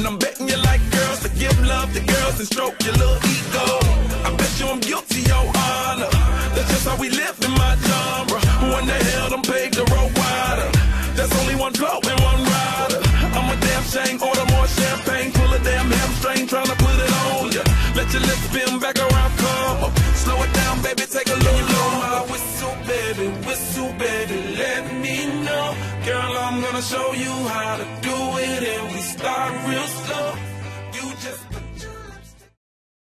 and I'm betting you like girls to give love to girls and stroke your little ego. I bet you I'm guilty, your honor. That's just how we live in my genre. Who in the hell done paved the road wider? There's only one flow and one rider. I'm a damn shame, order more champagne, pull a damn hamstring, tryna put it on ya. Let your lips spin back around, come up. Slow it down, baby, take a look. Blow my whistle, baby, whistle, baby, let me know. Girl, I'm gonna show you how to do it, and we real.